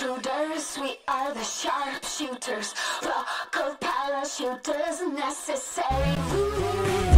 intruders, we are the sharpshooters, rock of parachuters, necessary. Ooh.